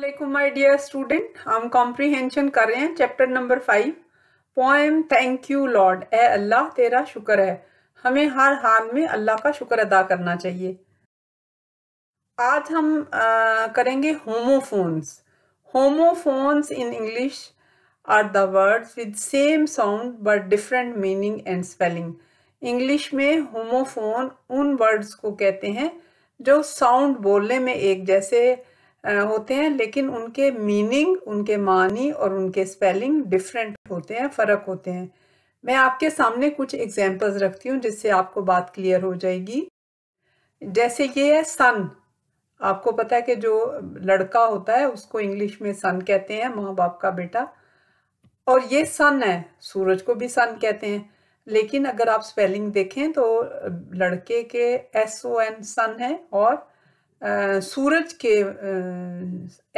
वालेकुम my dear student हम comprehension कर रहे हैं chapter number five poem thank you Lord ए अल्लाह तेरा शुक्र है। हमें हर हाल में अल्लाह का शुक्र अदा करना चाहिए। आज हम आ, करेंगे homophones homophones in English are the words with same sound but different meaning and spelling English में होमोफोन उन वर्ड्स को कहते हैं जो साउंड बोलने में एक जैसे होते हैं, लेकिन उनके मीनिंग, उनके मानी और उनके स्पेलिंग डिफरेंट होते हैं, फ़र्क होते हैं। मैं आपके सामने कुछ एग्जांपल्स रखती हूँ, जिससे आपको बात क्लियर हो जाएगी। जैसे ये है सन। आपको पता है कि जो लड़का होता है, उसको इंग्लिश में सन कहते हैं माँ बाप का बेटा। और ये सन है, सूरज को भी सन कहते हैं। लेकिन अगर आप स्पेलिंग देखें तो लड़के के एस ओ एन सन है और सूरज के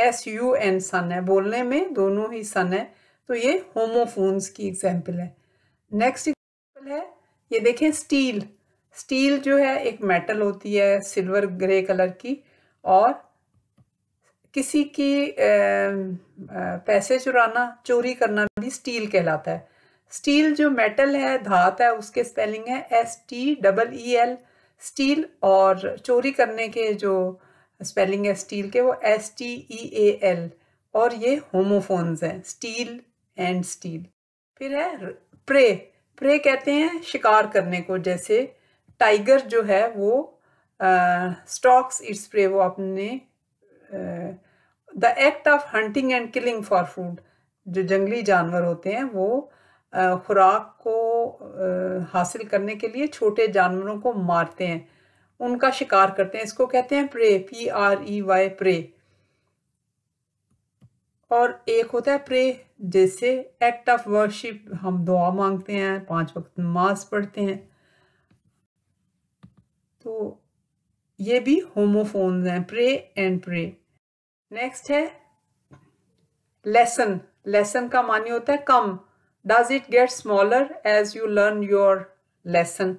एस, यू एन सन है, बोलने में दोनों ही सन है तो ये होमोफोन्स की एग्ज़ाम्पल है। नेक्स्ट एग्ज़ाम्पल है, ये देखें स्टील। स्टील जो है, एक मेटल होती है, सिल्वर, ग्रे कलर की, और किसी की पैसे चुराना, चोरी करना भी स्टील कहलाता है। स्टील जो मेटल है, धात है, उसके स्पेलिंग है S, T, double, E, L steel और चोरी करने के जो स्पेलिंग है स्टील के, वो S T E A L और ये होमोफोन्स हैं स्टील एंड स्टील फिर है प्रे प्रे कहते हैं शिकार करने को, जैसे टाइगर जो है वो स्टॉक्स इट्स प्रे वो अपने the act of hunting and killing for food जो जंगली जानवर होते हैं, वो खुराक को हासिल करने के लिए छोटे जानवरों को मारते हैं। उनका शिकार करते हैं, इसको कहते हैं prey, P R E Y, prey. और एक होता है प्रे जैसे एक्ट ऑफ़ वर्शिप हम दुआ मांगते हैं, पाँच वक्त नमाज़ पढ़ते हैं। तो ये भी होमोफोन्स हैं, प्रे एंड प्रे। नेक्स्ट है लेसन लेसन का मानी होता है कम। Does it get smaller as you learn your lesson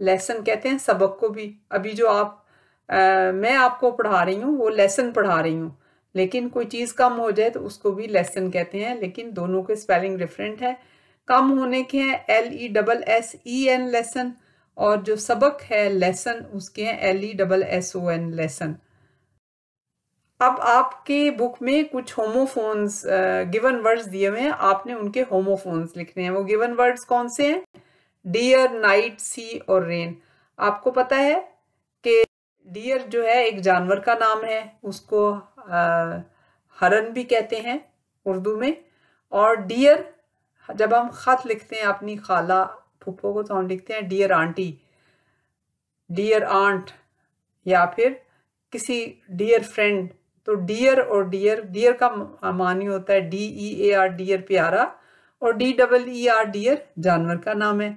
lesson कहते हैं सबक को भी। अभी जो आप आ, मैं आपको पढ़ा रही हूँ वो लेसन पढ़ा रही हूँ। लेकिन कोई चीज़ कम हो जाए तो उसको भी लेसन कहते हैं। लेकिन दोनों के स्पेलिंग डिफरेंट है। कम होने के हैं L E double S E N lessen और जो सबक है लेसन उसके हैं L E double S O N lesson अब आपके बुक में कुछ होमोफोन्स गिवन वर्ड्स दिए हुए हैं। आपने उनके होमोफोन्स लिखने हैं। वो गिवन वर्ड्स कौन से हैं? डियर नाइट सी और रेन आपको पता है कि डियर जो है एक जानवर का नाम है। उसको आ, हरन भी कहते हैं उर्दू में। और डियर जब हम ख़त लिखते हैं अपनी खाला फुप्पो को तो हम लिखते हैं डियर आंटी डियर आंट या फिर किसी डियर फ्रेंड तो डियर और डियर डियर का मानी होता है D E A R dear प्यारा और D double E R deer जानवर का नाम है।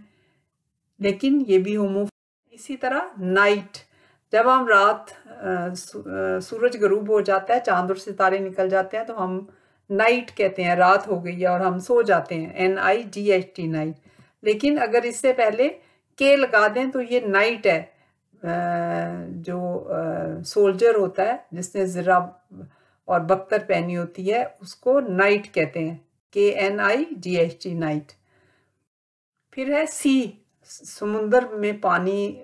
लेकिन ये भी होमो इसी तरह नाइट जब हम रात सूरज गरूब हो जाता है, चाँद और सितारे निकल जाते हैं तो हम नाइट कहते हैं, रात हो गई है और हम सो जाते हैं N I G H T night लेकिन अगर इससे पहले के लगा दें तो ये नाइट है। जो सोल्जर होता है, जिसने ज़रा और बख्तर पहनी होती है, उसको नाइट कहते हैं। K N I G H T knight फिर है सी समुंदर में पानी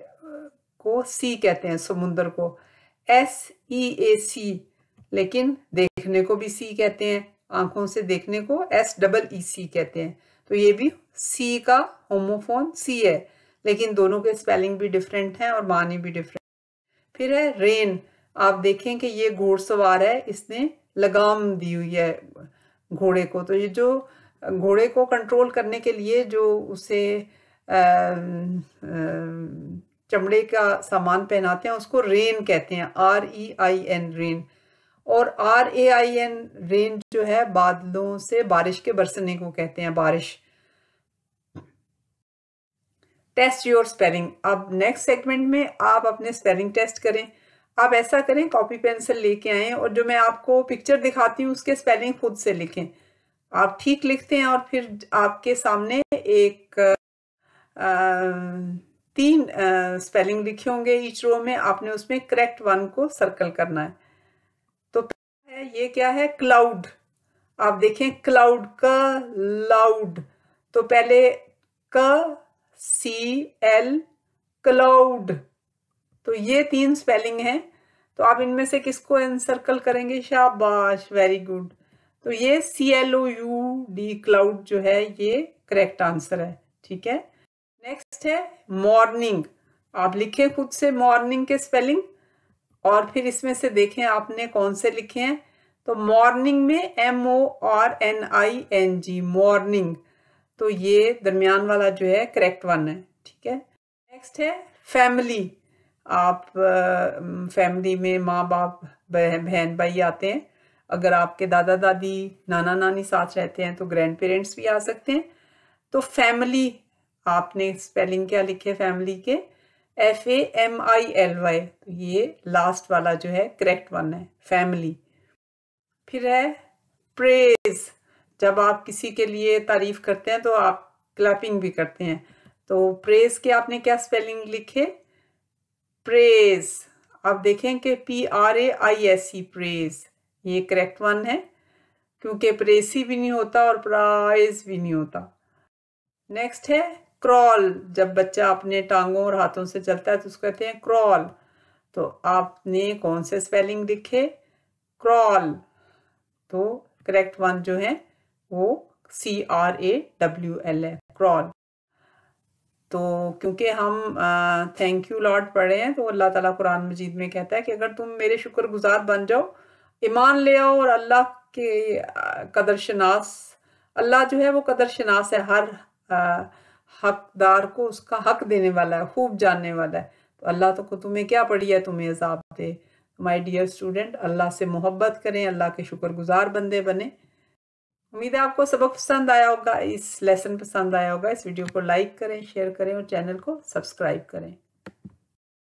को सी कहते हैं, समुंदर को। एस ई ए सी लेकिन देखने को भी सी कहते हैं, आँखों से देखने को एस डबल ई सी कहते हैं। तो ये भी सी का होमोफोन सी है। लेकिन दोनों के स्पेलिंग भी डिफरेंट हैं और मानी भी डिफरेंट फिर है रेन आप देखें कि ये घोड़सवार है, इसने लगाम दी हुई है घोड़े को। तो ये जो, घोड़े को कंट्रोल करने के लिए जो उसे चमड़े का सामान पहनाते हैं, उसको रेन कहते हैं। R E I N rein और R A I N rain जो है बादलों से बारिश के बरसने को कहते हैं, बारिश। टेस्ट योर स्पेलिंग अब नेक्स्ट सेगमेंट में आप अपने स्पेलिंग टेस्ट करें। आप ऐसा करें कॉपी पेंसिल लेके आए और जो मैं आपको पिक्चर दिखाती हूँ उसके स्पेलिंग खुद से लिखें। आप ठीक लिखते हैं और फिर आपके सामने एक आ, तीन आ, स्पेलिंग लिखे होंगे। ईच रो में आपने उसमें करेक्ट वन को सर्कल करना है। तो है ये क्या है? क्लाउड आप देखें क्लाउड का लाउड तो पहले क सी एल क्लाउड तो ये तीन स्पेलिंग हैं। तो आप इनमें से किसको एनसर्कल करेंगे? शाबाश वेरी गुड तो ये C L O U D cloud जो है, ये करेक्ट आंसर है। ठीक है? नेक्स्ट है मॉर्निंग आप लिखें खुद से मॉर्निंग के स्पेलिंग और फिर इसमें से देखें आपने कौन से लिखे हैं। तो मॉर्निंग में M O R N I N G morning तो ये दरमियान वाला जो है करेक्ट वन है, ठीक है? नेक्स्ट है फैमिली आप फैमिली में माँ बाप बहन भाई आते हैं। अगर आपके दादा दादी नाना नानी साथ रहते हैं तो ग्रैंड पेरेंट्स भी आ सकते हैं। तो फैमिली आपने स्पेलिंग क्या लिखे फैमिली के? F A M I L Y तो ये लास्ट वाला जो है करेक्ट वन है फैमिली फिर है प्रेज जब आप किसी के लिए तारीफ़ करते हैं तो आप क्लैपिंग भी करते हैं। तो प्रेस के आपने क्या स्पेलिंग लिखे? प्रेस आप देखें कि P R A I S C press ये करेक्ट वन है, क्योंकि प्रेसी भी नहीं होता और प्राइज भी नहीं होता। नेक्स्ट है, क्रॉल। जब बच्चा अपने टांगों और हाथों से चलता है तो उसको कहते हैं क्रॉल। तो आपने कौन से स्पेलिंग लिखे? क्रॉल। तो करेक्ट वन जो है वो C R A W L है क्रॉल तो क्योंकि हम थैंक यू लॉर्ड पढ़े हैं तो अल्लाह ताला कुरान मजीद में कहता है कि अगर तुम मेरे शुक्रगुजार बन जाओ, ईमान ले आओ और अल्लाह के कदर शनास, अल्लाह जो है वो कदर शनास है, हर हकदार को उसका हक देने वाला है, खूब जानने वाला है। तो अल्लाह तो तुम्हें क्या पड़ी है, तुम्हें अजाब दे। माय डियर स्टूडेंट अल्लाह से मोहब्बत करें, अल्लाह के शुक्रगुजार बंदे बने। उम्मीद है आपको सबक पसंद आया होगा, इस लेसन पसंद आया होगा। इस वीडियो को लाइक करें शेयर करें और चैनल को सब्सक्राइब करें।